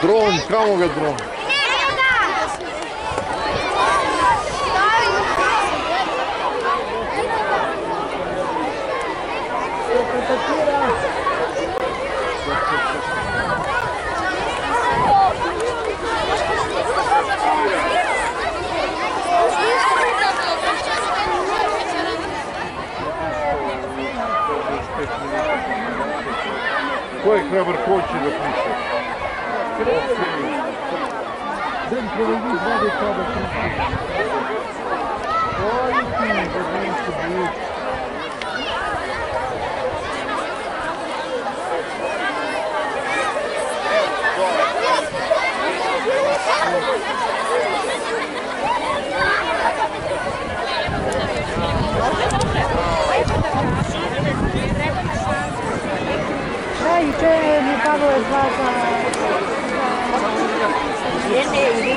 Дрон, камо бе дрон? Кой храбр хочет, допустим. Dentro do vídeo vai deixar daqui. Olha que lindo, gente, Dajcie mi Paweł Waza. 谢谢。